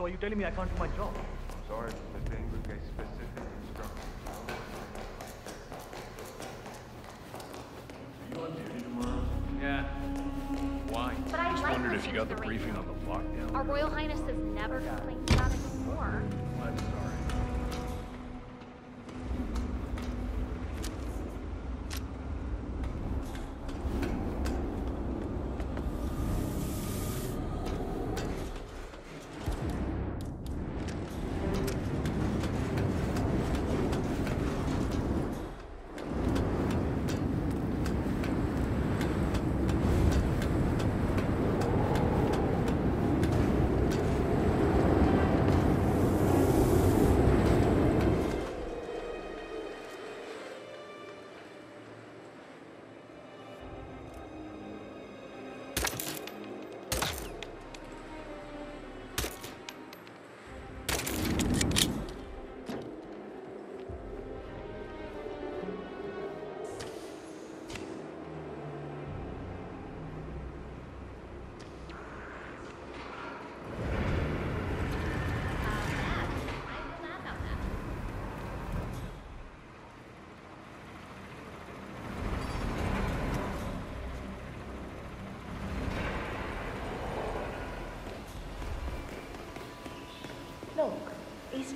So are you telling me I can't do my job? Sorry. Wondered if you got the briefing on the lockdown. Our Royal Highness has never complained about it before.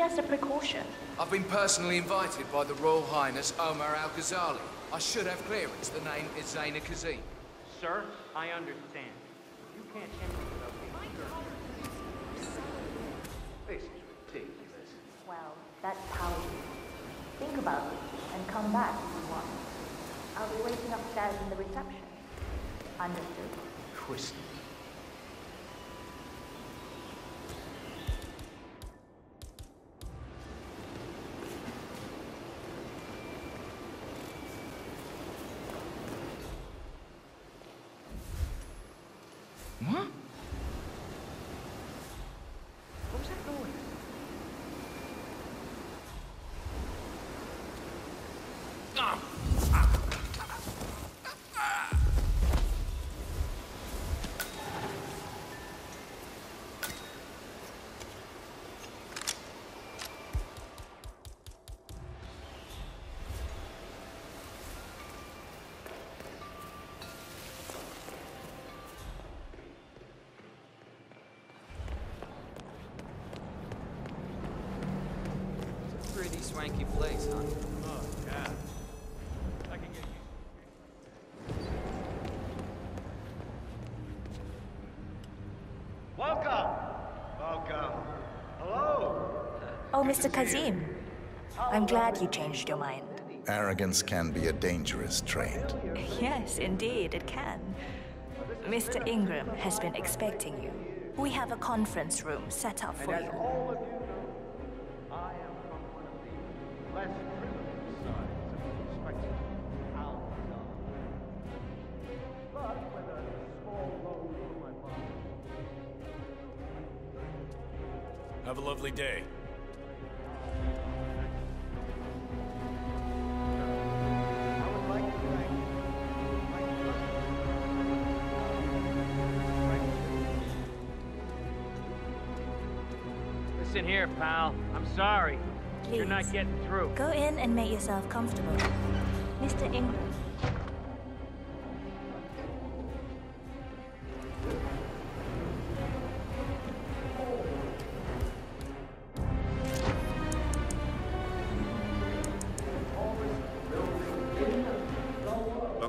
Just a precaution. I've been personally invited by the Royal Highness Omar Al Ghazali. I should have clearance. The name is Zaina Kazim. Sir, I understand. You can't enter without being This is ridiculous. Well, that's how it is. Think about it and come back if you want. I'll be waiting upstairs in the reception. Understood? Twisted. Swanky place, huh? Oh, yeah. I can get Welcome! Welcome. Hello! Oh, Mr. Kazim. I'm glad you changed your mind. Arrogance can be a dangerous trait. Yes, indeed, it can. Mr. Ingram has been expecting you. We have a conference room set up for you. Lovely day. I would like to thank my Listen here, pal. I'm sorry. Please, You're not getting through. Go in and make yourself comfortable. Mr. Ingram.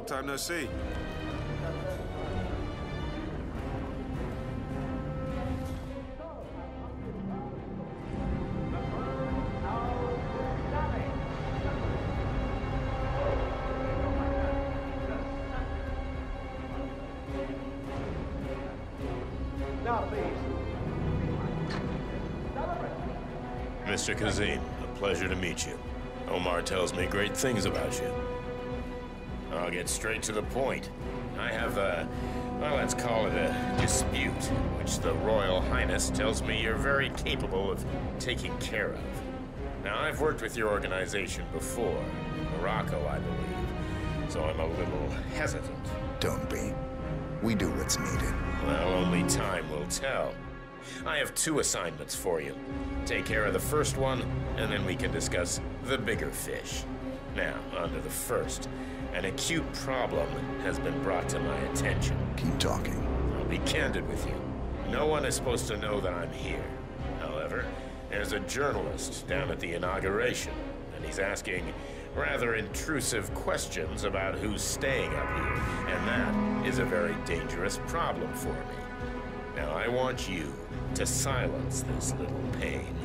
Long time no see. Now, please. Mr. Kazim, a pleasure to meet you. Omar tells me great things about you. I'll get straight to the point. I have a, well, let's call it a dispute, which the Royal Highness tells me you're very capable of taking care of. Now, I've worked with your organization before, Morocco, I believe, so I'm a little hesitant. Don't be. We do what's needed. Well, only time will tell. I have two assignments for you. Take care of the first one, and then we can discuss the bigger fish. Now, on to the first. An acute problem has been brought to my attention. Keep talking. I'll be candid with you. No one is supposed to know that I'm here. However, there's a journalist down at the inauguration, and he's asking rather intrusive questions about who's staying up here, and that is a very dangerous problem for me. Now, I want you to silence this little pain.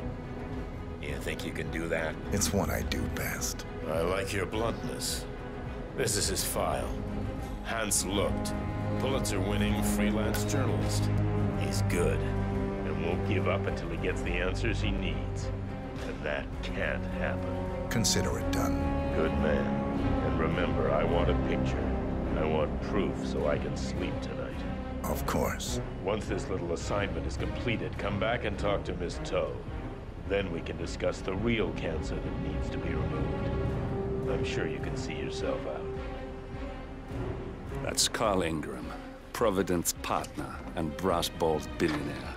You think you can do that? It's what I do best. I like your bluntness. This is his file. Hans looked. Pulitzer-winning freelance journalist. He's good, and won't give up until he gets the answers he needs. And that can't happen. Consider it done. Good man. And remember, I want a picture. I want proof so I can sleep tonight. Of course. Once this little assignment is completed, come back and talk to Miss Toe. Then we can discuss the real cancer that needs to be removed. I'm sure you can see yourself out. That's Carl Ingram, Providence partner and brass balls billionaire.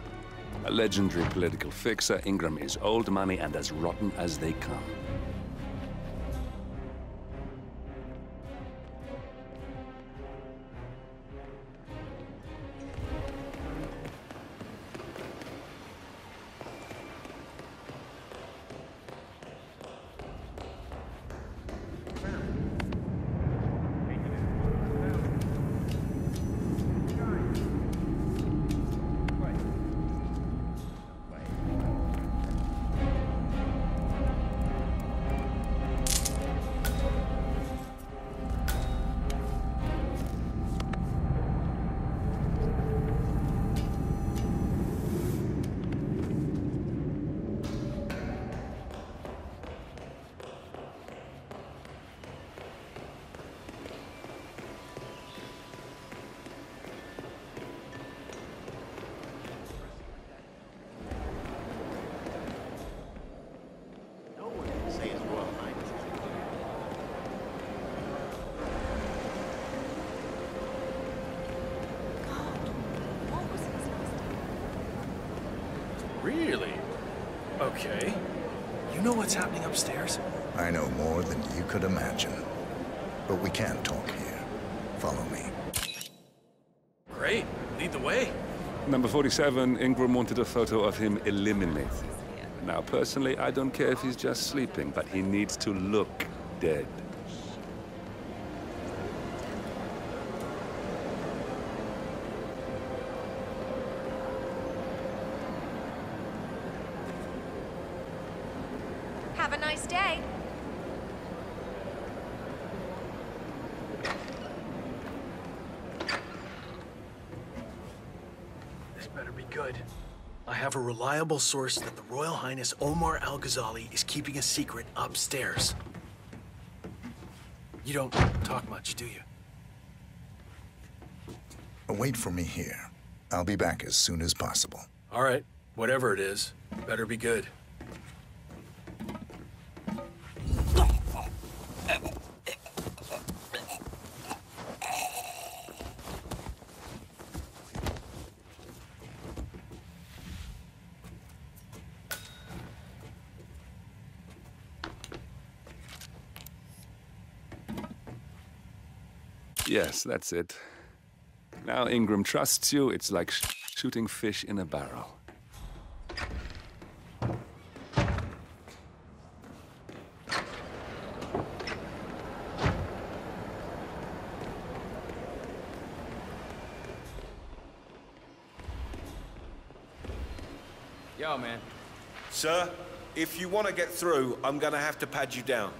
A legendary political fixer, Ingram is old money and as rotten as they come. You know what's happening upstairs? I know more than you could imagine. But we can't talk here. Follow me. Great. Lead the way. Number 47, Ingram wanted a photo of him eliminated. Now, personally, I don't care if he's just sleeping, but he needs to look dead. Have a nice day. This better be good. I have a reliable source that the Royal Highness Omar Al Ghazali is keeping a secret upstairs. You don't talk much, do you? Wait for me here. I'll be back as soon as possible. All right, whatever it is, better be good. Yes, that's it. Now Ingram trusts you. It's like sh shooting fish in a barrel. Yo, man. Sir, if you want to get through, I'm going to have to pad you down.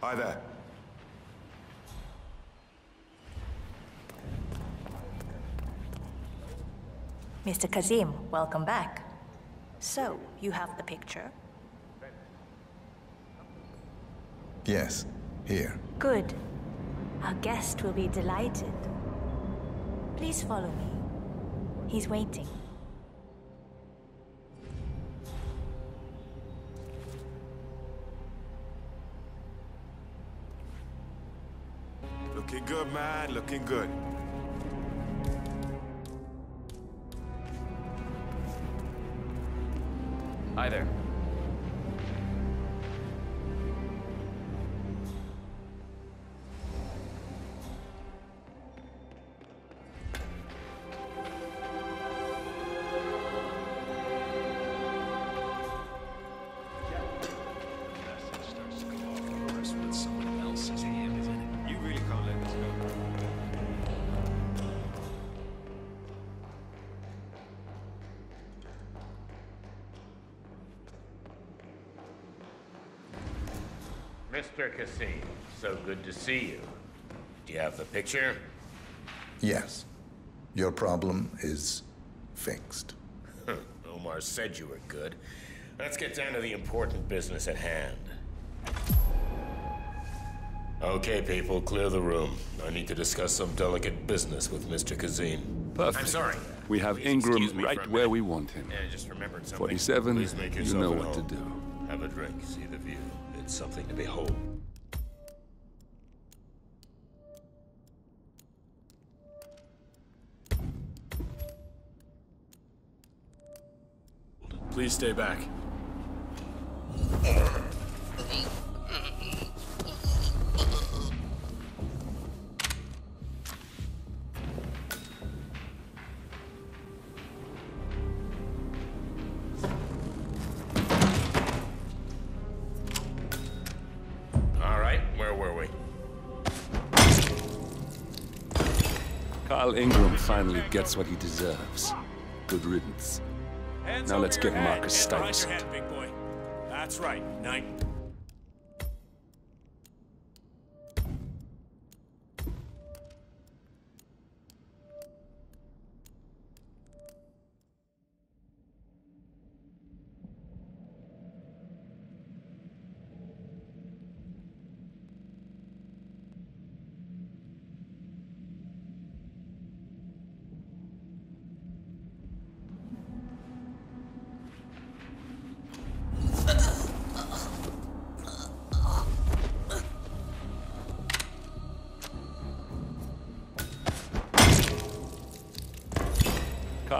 Hi there. Mr. Kazim, welcome back. So, you have the picture? Yes, here. Good. Our guest will be delighted. Please follow me. He's waiting. Looking good, man. Looking good. Hi there. Mr. Kazim, so good to see you. Do you have the picture? Yes. Your problem is fixed. Omar said you were good. Let's get down to the important business at hand. Okay, people, clear the room. I need to discuss some delicate business with Mr. Kazim. Perfect. I'm sorry. We have Please Ingram excuse me for right where minute. we want him. Yeah, I just remembered something. 47, Please make you know at what to do. Have a drink, see the view. It's something to behold. Please stay back. Finally gets what he deserves. Good riddance. Hands Now let's get. Marcus Stuyvesant. head, big boy. That's right, Knight.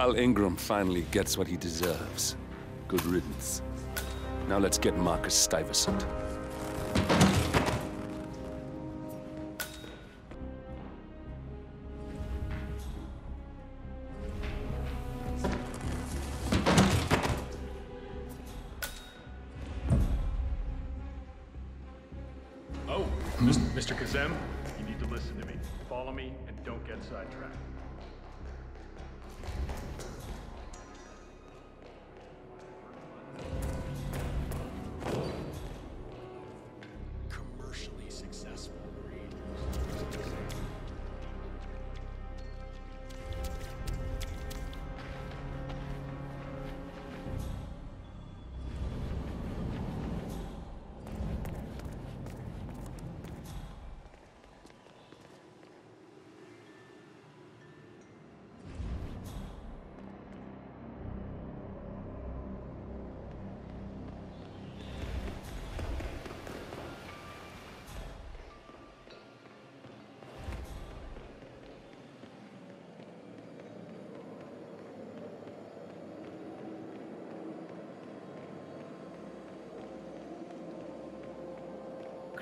Carl Ingram finally gets what he deserves. Good riddance. Now let's get Marcus Stuyvesant. Oh, Mr. Kazim, you need to listen to me. Follow me and don't get sidetracked. Commercially successful.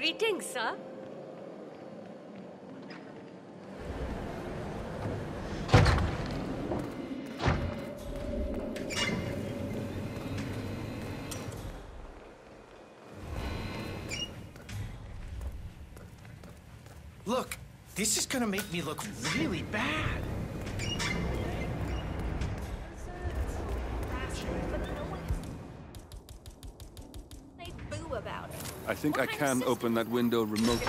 Greetings, sir. Look, this is gonna make me look really bad. I think I can open that window remotely.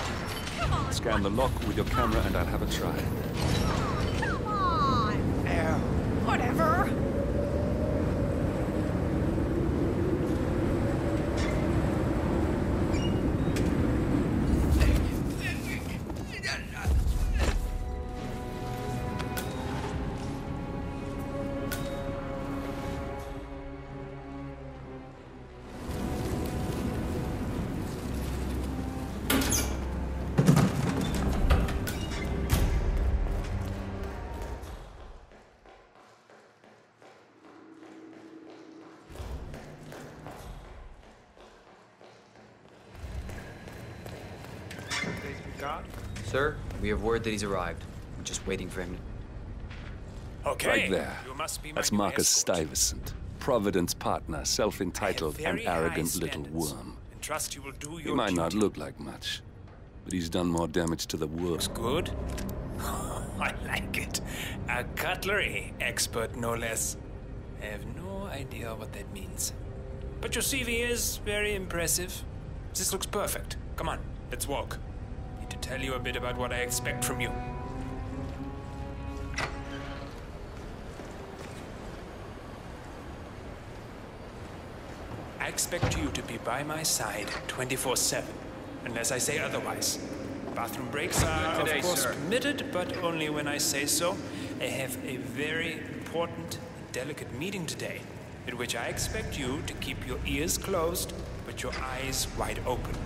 Come on, Scan the lock with your camera and I'll have a try. come on. Whatever. Sir, we have word that he's arrived. We're just waiting for him. Okay. Right there. You must be That's Marcus escort. Stuyvesant. Providence partner, self-entitled and arrogant little worm. And trust you will do He your might not look like much, but he's done more damage to the world. Looks Good. I like it. A cutlery expert, no less. I have no idea what that means. But your CV is very impressive. This looks perfect. Come on, let's walk. Tell you a bit about what I expect from you. I expect you to be by my side 24 7, unless I say otherwise. Bathroom breaks are, today, of course, sir. permitted, but only when I say so. I have a very important and delicate meeting today, in which I expect you to keep your ears closed, but your eyes wide open.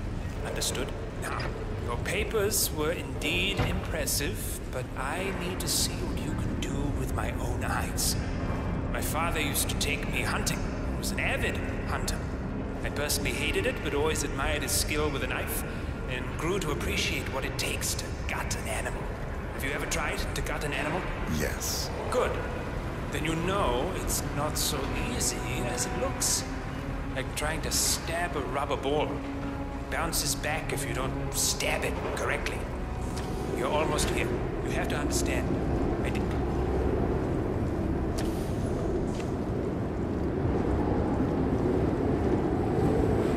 Understood? Now, your papers were indeed impressive, but I need to see what you can do with my own eyes. My father used to take me hunting. He was an avid hunter. I personally hated it, but always admired his skill with a knife and grew to appreciate what it takes to gut an animal. Have you ever tried to gut an animal? Yes. Good. Then you know it's not so easy as it looks. Like trying to stab a rubber ball. Bounces back if you don't stab it correctly. You're almost here. You have to understand. I did.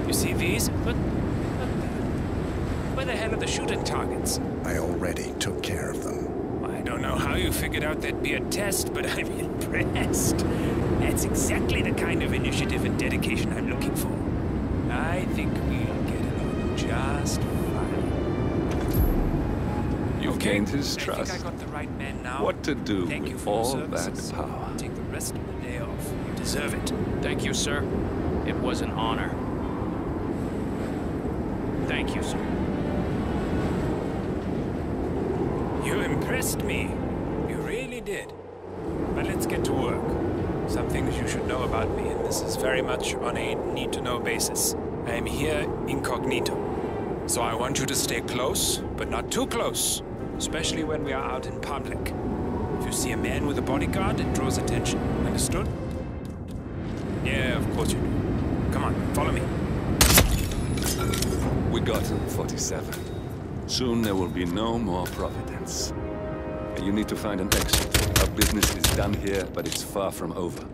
You see these? What? Where the hell are the shooting targets? I already took care of them. I don't know how you figured out there'd be a test, but I'm impressed. That's exactly the kind of initiative and dedication I'm looking for. I think we'll along just fine. You've Okay, gained his I trust. think I got the right man now. What to do Thank you with for all that services. power? Take the rest of the day off. You deserve it. Thank you, sir. It was an honor. Thank you, sir. You impressed me. You really did. But let's get to work. Some things you should know about me, and this is very much on a need to know basis. I am here incognito. So I want you to stay close, but not too close, especially when we are out in public. If you see a man with a bodyguard, it draws attention. Understood? Yeah, of course you do. Come on, follow me. We got him, 47. Soon there will be no more Providence. You need to find an exit. Our business is done here, but it's far from over.